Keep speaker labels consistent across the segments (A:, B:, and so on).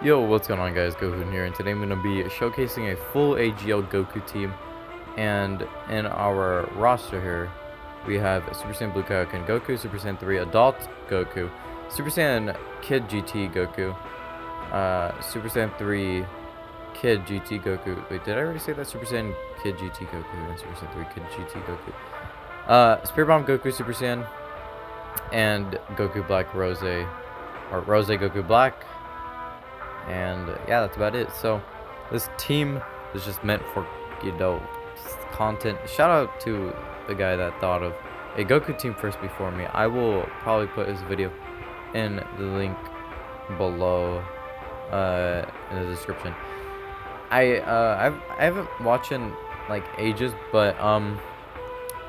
A: Yo, what's going on guys, Goku here, and today I'm going to be showcasing a full AGL Goku team, and in our roster here, we have Super Saiyan Blue Kaioken Goku, Super Saiyan 3 Adult Goku, Super Saiyan Kid GT Goku, uh, Super Saiyan 3 Kid GT Goku, wait, did I already say that? Super Saiyan Kid GT Goku, and Super Saiyan 3 Kid GT Goku, uh, Spirit Bomb Goku Super Saiyan, and Goku Black Rose, or Rose Goku Black, and yeah that's about it. So this team is just meant for you know content. Shout out to the guy that thought of a goku team first before me. I will probably put his video in the link below uh in the description. I uh I've, i haven't watched in like ages but um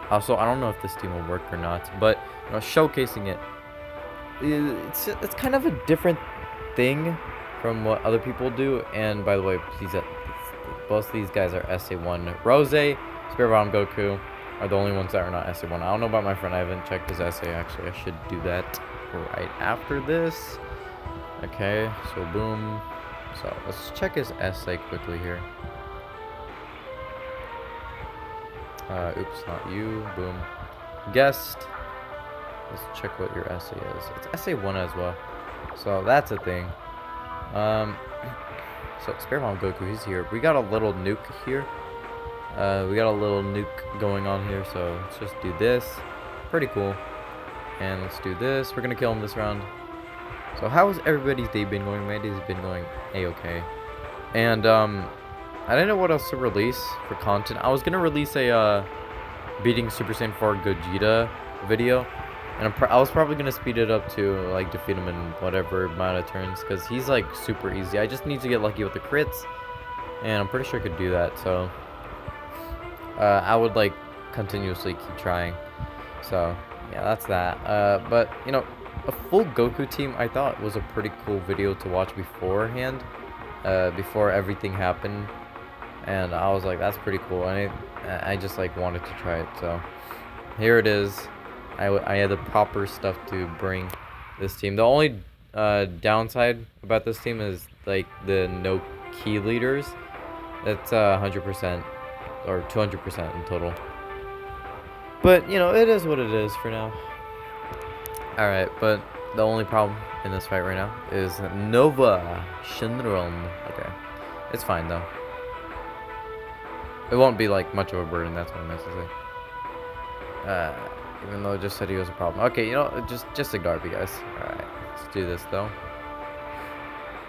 A: also i don't know if this team will work or not but you know showcasing it it's it's kind of a different thing from what other people do. And by the way, please, uh, both these guys are SA1. Rose, Spirit Bomb, Goku are the only ones that are not SA1. I don't know about my friend. I haven't checked his SA. Actually, I should do that right after this. Okay, so boom. So let's check his SA quickly here. Uh, oops, not you. Boom. Guest. Let's check what your SA is. It's SA1 as well. So that's a thing. Um, so Spirit Bomb Goku, he's here. We got a little nuke here. Uh, we got a little nuke going on here, so let's just do this. Pretty cool. And let's do this. We're gonna kill him this round. So how has everybody's day been going? My day's been going a-okay. And um, I didn't know what else to release for content. I was gonna release a uh, beating Super Saiyan 4 Gogeta video. And i was probably going to speed it up to, like, defeat him in whatever amount of turns. Because he's, like, super easy. I just need to get lucky with the crits. And I'm pretty sure I could do that. So, uh, I would, like, continuously keep trying. So, yeah, that's that. Uh, but, you know, a full Goku team, I thought, was a pretty cool video to watch beforehand. Uh, before everything happened. And I was like, that's pretty cool. And I, I just, like, wanted to try it. So, here it is. I, I had the proper stuff to bring this team. The only uh, downside about this team is like the no key leaders. That's uh, 100% or 200% in total. But, you know, it is what it is for now. Alright, but the only problem in this fight right now is Nova Shenron. Okay, it's fine though. It won't be like much of a burden, that's what I meant to say. Uh, even though it just said he was a problem. Okay, you know, just just ignore me, guys. Alright, let's do this, though.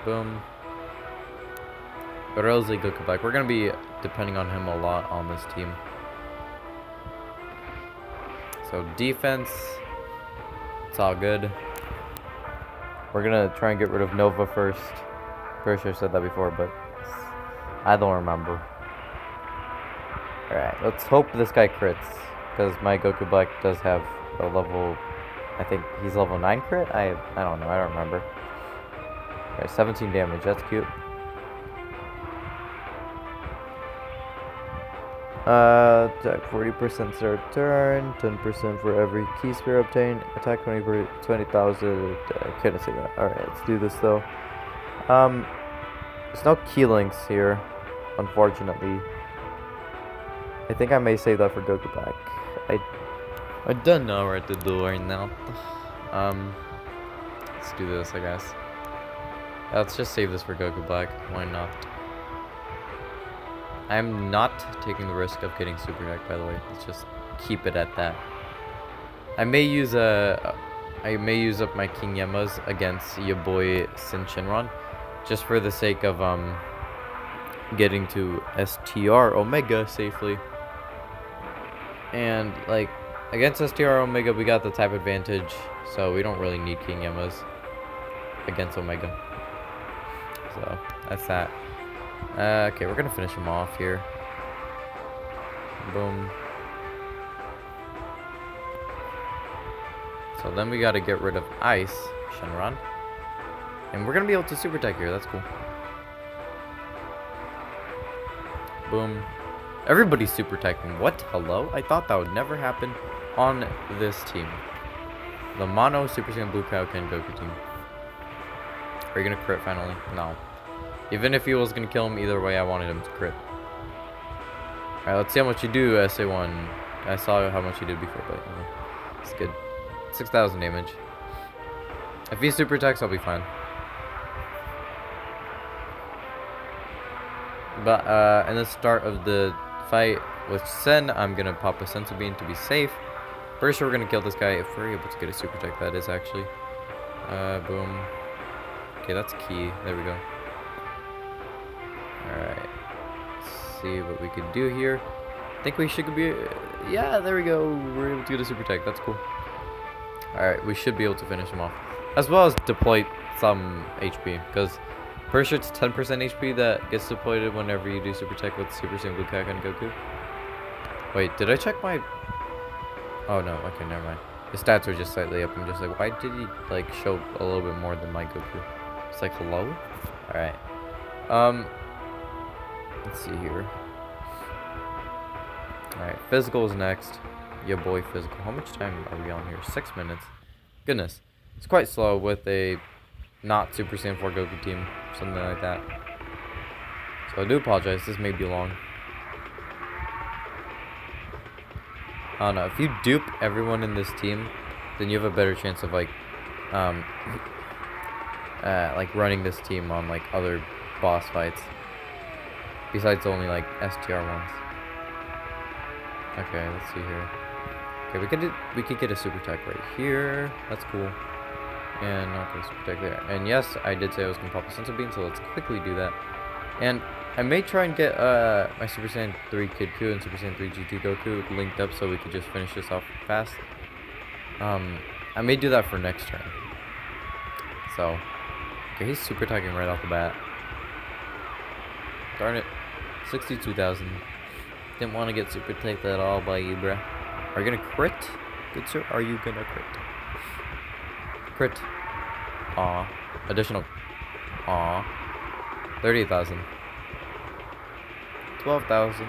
A: Boom. Rose Goku Black. We're going to be depending on him a lot on this team. So, defense. It's all good. We're going to try and get rid of Nova first. Pretty sure I said that before, but I don't remember. Alright, let's hope this guy crits because my Goku Black does have a level, I think he's level 9 crit? I I don't know, I don't remember. Alright, 17 damage, that's cute. Uh, attack 40% start turn, 10% for every key sphere obtained, attack 20 20,000, I couldn't say that. Alright, let's do this though. Um, there's no key links here, unfortunately. I think I may save that for Goku Black. I I don't know what to do right now. Um, let's do this, I guess. Let's just save this for Goku Black. Why not? I'm not taking the risk of getting Super Deck, by the way. Let's just keep it at that. I may use a, I may use up my King Yemmas against your boy Sin Shenron, just for the sake of um getting to STR Omega safely. And, like, against STR Omega, we got the type advantage, so we don't really need King Yemmas against Omega. So, that's that. Uh, okay, we're gonna finish him off here. Boom. So then we gotta get rid of Eis, Shenron. And we're gonna be able to Super Tech here, that's cool. Boom. Everybody's super teching. What? Hello? I thought that would never happen on this team. The Mono Super Saiyan Blue Kaioken Goku team. Are you gonna crit finally? No. Even if he was gonna kill him, either way, I wanted him to crit. Alright, let's see how much you do, SA1. I saw how much you did before, but you know, it's good. 6,000 damage. If he super attacks, I'll be fine. But uh, in the start of the fight with Sen, I'm gonna pop a Senzu Bean to be safe. Pretty sure we're gonna kill this guy if we're able to get a super tech, That is actually. Uh, boom. Okay, that's key. There we go. Alright. See what we can do here. I think we should be... Yeah, there we go. We're able to get a super tech. That's cool. Alright, we should be able to finish him off. As well as deploy some HP. Because pretty sure it's 10% HP that gets deployed whenever you do super Tech with Super Saiyan Blue Kaioken Goku. Wait, did I check my... Oh no, okay, never mind. The stats are just slightly up. I'm just like, why did he like show a little bit more than my Goku? It's like, hello? Alright. Um, let's see here. Alright, physical is next. Your boy physical. How much time are we on here? Six minutes. Goodness. It's quite slow with a not Super Saiyan 4 Goku team. Something like that. So I do apologize. This may be long. I don't know. If you dupe everyone in this team, then you have a better chance of like, um, uh, like running this team on like other boss fights. Besides only like STR ones. Okay, let's see here. Okay, we could we could get a super attack right here. That's cool. And okay, super attack there. And yes, I did say I was gonna pop a Senzu Bean, so let's quickly do that. And I may try and get uh, my Super Saiyan 3 Kid Ku and Super Saiyan 3 GT Goku linked up so we could just finish this off fast. Um, I may do that for next turn. So, okay, he's super attacking right off the bat. Darn it. 62,000. Didn't want to get super attacked at all by you, bruh. Are you gonna crit? Good sir, are you gonna crit? Crit. Aw. Additional. Aw. 38,000. 12,000.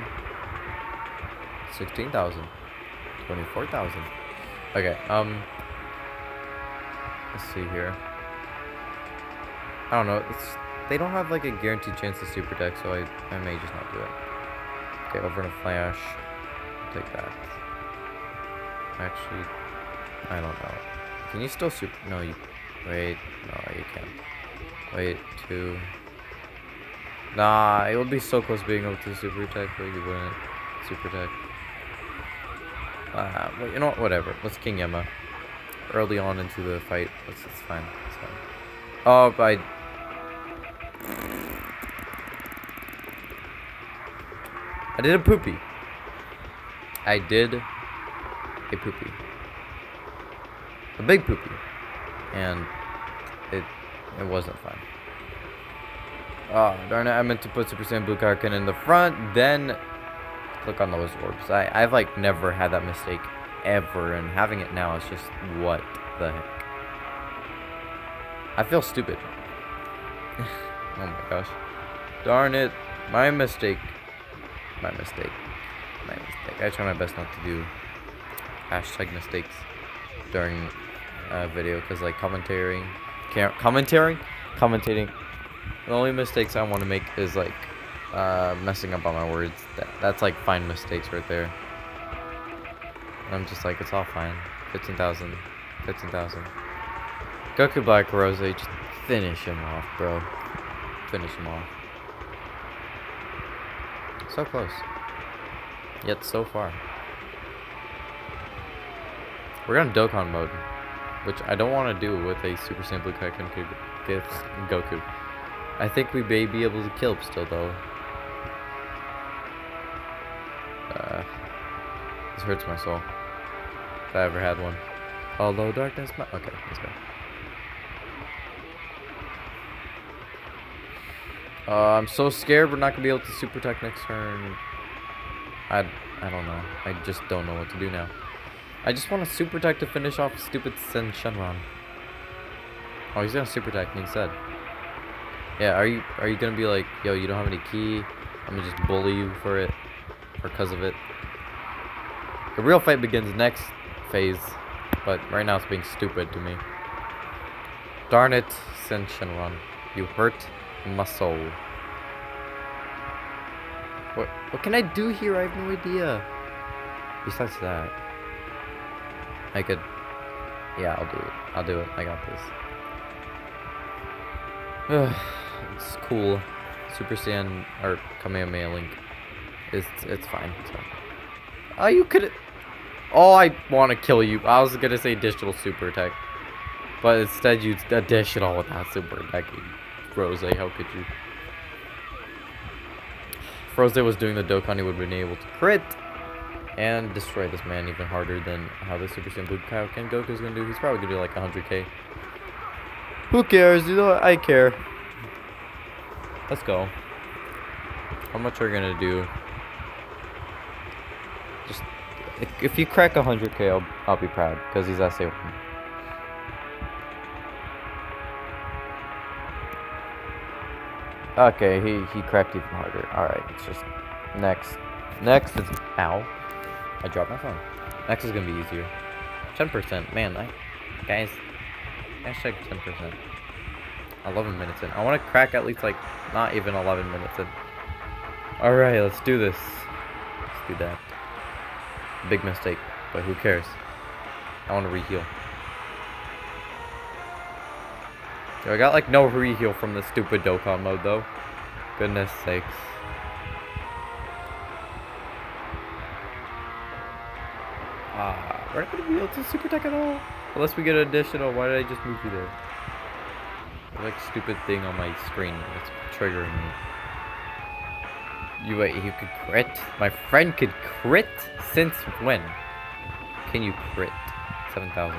A: 16,000. 24,000. Okay, um. Let's see here. I don't know. It's they don't have like a guaranteed chance to super deck, so I I may just not do it. Okay, over in a flash. Take that. Actually, I don't know. Can you still super? No, you. Wait, no, you can't. Wait, two. Nah, it would be so close being able to super attack, but you wouldn't super attack. Uh, well, you know what? Whatever. Let's King Yemma. Early on into the fight. It's, it's fine. It's fine. Oh, I... I did a poopy. I did a poopy. A big poopy. And it it wasn't fun. Oh, darn it. I meant to put Super Saiyan Blue Kaioken in the front, then click on those orbs. I, I've, like, never had that mistake ever, and having it now is just, what the heck. I feel stupid. oh my gosh. Darn it. My mistake. My mistake. My mistake. I try my best not to do hashtag mistakes during a video, because, like, commentary... Commentary? Commentating the only mistakes I want to make is like uh, messing up on my words. That, that's like fine mistakes right there. I'm just like, it's all fine. 15,000. 15,000. Goku Black Rose, just finish him off, bro. Finish him off. So close. Yet so far. We're on Dokkan mode, which I don't want to do with a Super Saiyan Blue Kaioken Goku. I think we may be able to kill him still, though. Uh, this hurts my soul. If I ever had one. Although darkness Okay, let's go. Uh, I'm so scared we're not going to be able to super attack next turn. I, I don't know. I just don't know what to do now. I just want a super attack to finish off stupid Sen Shenron. Oh, he's to super attack me instead. Yeah, are you are you gonna be like, yo, you don't have any key? I'm gonna just bully you for it, or cause of it. The real fight begins next phase, but right now it's being stupid to me. Darn it, Sen Shenron, you hurt my soul. What, what can I do here? I have no idea. Besides that, I could, yeah, I'll do it. I'll do it. I got this. it's cool. Super Saiyan or Kamehameha Link. It's it's fine. Fine. Oh, you could. Oh, I want to kill you. I was gonna say digital super attack, but instead you additional without super attacking. Rose, how could you? Rose was doing the Dokkan, he would have been able to crit and destroy this man even harder than how the Super Saiyan Blue Kaioken Goku's gonna do. He's probably gonna do like 100k. Who cares? You know what? I care. Let's go. How much are we gonna do? Just if you crack 100k, I'll I'll be proud because he's SA1. Okay, he he cracked even harder. All right, it's just next. Next is ow. I dropped my phone. Next is gonna be easier. 10%, man. I guys, hashtag 10%. 11 minutes in. I want to crack at least like not even 11 minutes in. All right, let's do this. Let's do that. Big mistake, but who cares? I want to reheal. I got like no reheal from the stupid Dokkan mode though. Goodness sakes. We're not gonna be able to super tech at all. Unless we get an additional. Why did I just move you there? like stupid thing on my screen that's triggering me. You wait, you could crit? My friend could crit? Since when? Can you crit? 7,000.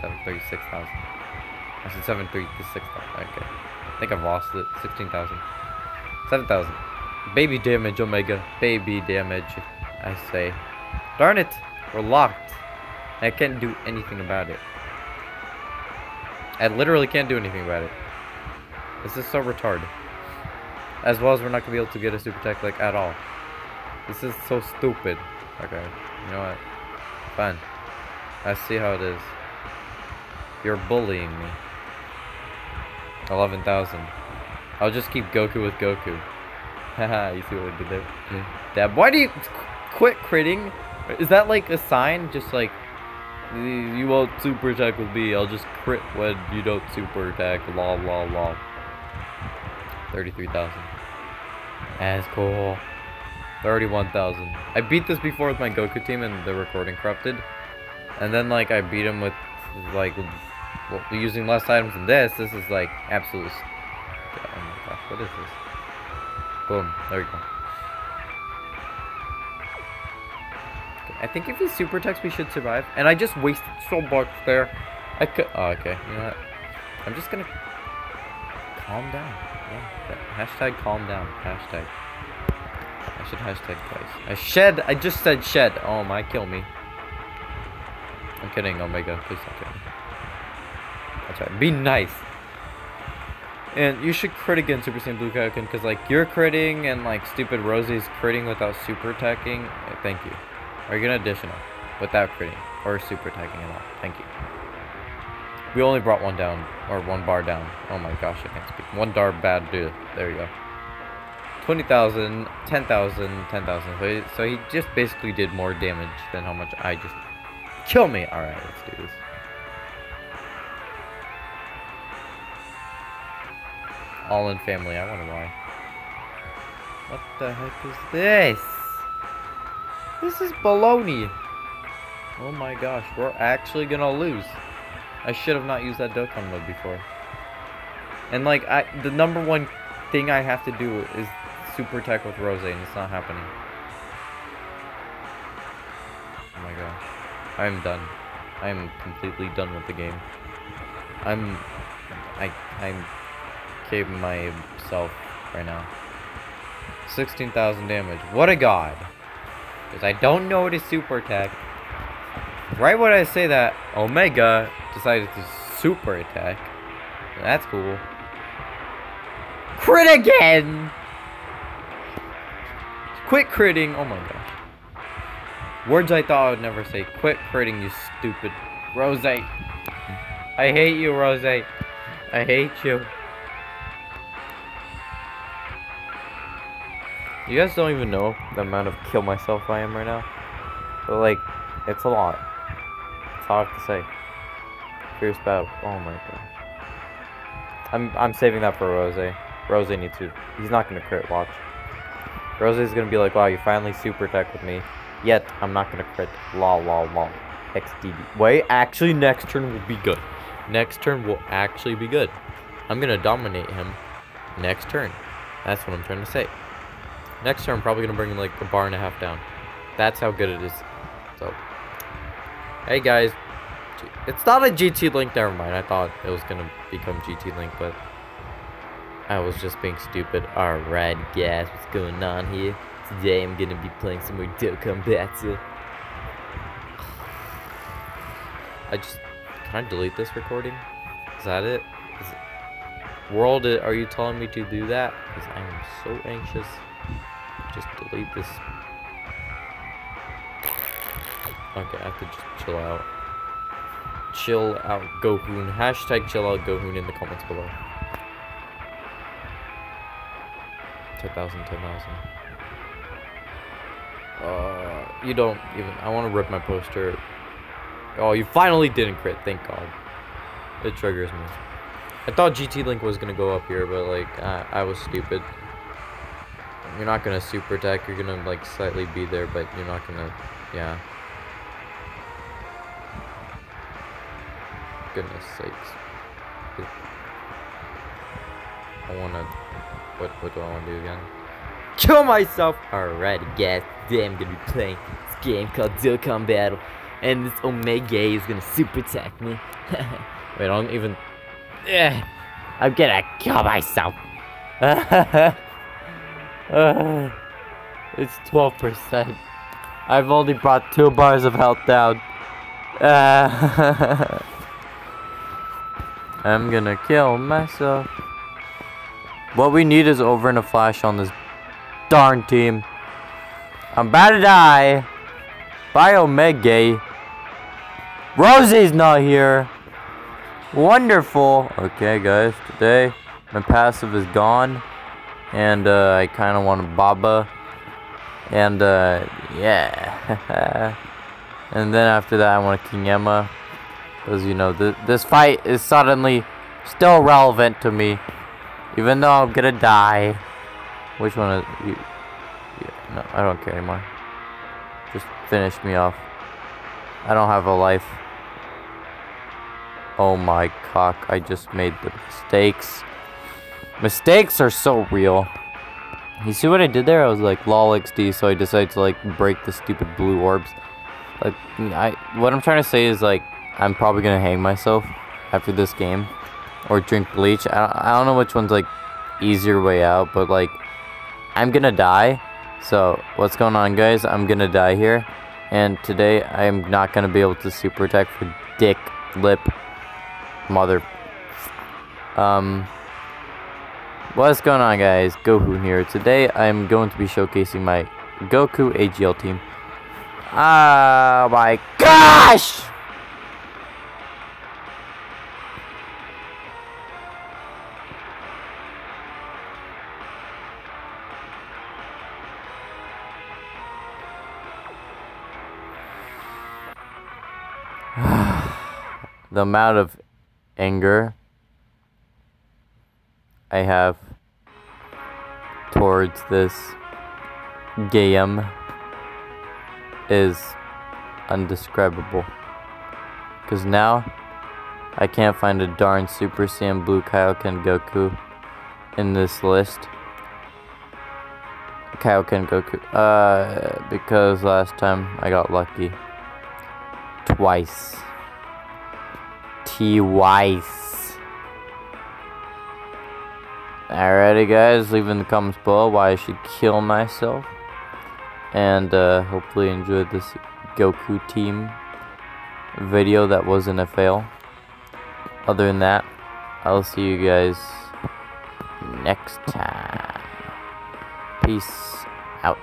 A: 736,000. I said 736,000. Okay. I think I've lost it. 16,000. 7,000. Baby damage, Omega. Baby damage, I say. Darn it! We're locked. I can't do anything about it. I literally can't do anything about it. This is so retarded. As well as we're not gonna be able to get a super tech like at all. This is so stupid. Okay, you know what? Fine. I see how it is. You're bullying me. 11,000. I'll just keep Goku with Goku. Haha, you see what I did there? Hmm. Dab, why do you quit critting? Is that like a sign? Just like, you won't super attack with me. I'll just crit when you don't super attack. Lol, lol, lol. 33,000. That's cool. 31,000. I beat this before with my Goku team and the recording corrupted. And then, like, I beat him with, like, well, using less items than this. This is, like, absolute... Oh my gosh, what is this? Boom. There we go. I think if he super attacks, we should survive. And I just wasted so much there. I could... Oh, okay. You know what? I'm just gonna... Calm down. Yeah. Hashtag calm down. Hashtag. I should hashtag twice. I shed. I just said shed. Oh my, kill me. I'm kidding, Omega. Please don't kill me. That's right. Be nice. And you should crit against Super Saiyan Blue Kaioken because like you're critting and like stupid Rosie's critting without super attacking. Thank you. Are you gonna additional without critting or super attacking at all? Thank you. We only brought one down, or one bar down. Oh my gosh, I can't speak. One dar bad dude. There you go. 20,000, 10,000, 10,000. So, so he just basically did more damage than how much I just... Kill me! Alright, let's do this. All in family, I wonder why. What the heck is this? This is baloney. Oh my gosh, we're actually gonna lose. I should have not used that Dokkan mode before. And like, I the number one thing I have to do is super attack with Rose, and it's not happening. Oh my gosh. I am done. I am completely done with the game. I'm... I, I'm caving myself right now. 16,000 damage. What a god. Because I don't know what is super attack. Right when I say that, Omega decided to super attack. That's cool. Crit again! Quit critting! Oh my gosh. Words I thought I would never say. Quit critting, you stupid Rose. I hate you, Rose. I hate you. You guys don't even know the amount of kill myself I am right now. But like, it's a lot. That's all I have to say. Fierce battle. Oh my god. I'm I'm saving that for Rose. Rose needs to. He's not gonna crit. Watch. Rose is gonna be like, wow, you finally super tech with me. Yet I'm not gonna crit. Lol, lol, lol. XDD. Wait, actually, next turn will be good. Next turn will actually be good. I'm gonna dominate him next turn. That's what I'm trying to say. Next turn, I'm probably gonna bring him like a bar and a half down. That's how good it is. So, hey guys, it's not a GT Link. Never mind. I thought it was gonna become GT Link, but I was just being stupid. Alright, guys, what's going on here? Today I'm gonna be playing some more Dokkan Battle. I just can I delete this recording? Is that it? Is it World, are you telling me to do that? Because I am so anxious. Just delete this. Okay, I have to just chill out. Chill out Gohoon. Hashtag chill out Gohoon in the comments below. 10,000, 10,000. Uh, you don't even, I want to rip my poster. Oh, you finally didn't crit, thank god. It triggers me. I thought GT Link was going to go up here, but like, I, I was stupid. You're not to super attack, you're going to like slightly be there, but you're not going to, yeah. Goodness sakes. I want to, what, what do I want to do again? Kill myself! Alrighty guys, today I'm to be playing this game called Dokkan Battle. And this Omega is to super attack me. Wait, I don't even... Eh, I'm gonna kill myself. uh, it's 12%. I've only brought two bars of health down. Uh, I'm gonna kill myself. What we need is over in a flash on this darn team. I'm about to die. By Omega. Rosie's not here. Wonderful. Okay, guys. Today, my passive is gone. And uh, I kind of want Baba. And, uh, yeah. and then after that, I want a King Yemma. Because, you know, th this fight is suddenly still relevant to me. Even though I'm gonna die. Which one is... You, yeah, no, I don't care anymore. Just finish me off. I don't have a life. Oh my cock, I just made the mistakes. Mistakes are so real. You see what I did there? I was like, lol XD, so I decided to like break the stupid blue orbs. Like, I, what I'm trying to say is like, I'm probably gonna hang myself after this game. Or drink bleach. I don't, I don't know which one's like easier way out, but like, I'm gonna die. So, what's going on guys? I'm gonna die here. And today, I'm not gonna be able to super attack for dick lip mother. Um, what's going on, guys? Goku here. Today, I'm going to be showcasing my Goku AGL team. Oh my gosh! the amount of anger I have towards this game is undescribable. Because now, I can't find a darn Super Saiyan Blue Kaioken Goku in this list. Kaioken Goku. Uh, because last time I got lucky. Twice. T-Wise. Alrighty guys, leave in the comments below why I should kill myself. And uh, hopefully enjoyed this Goku team video that wasn't a fail. Other than that, I'll see you guys next time. Peace out.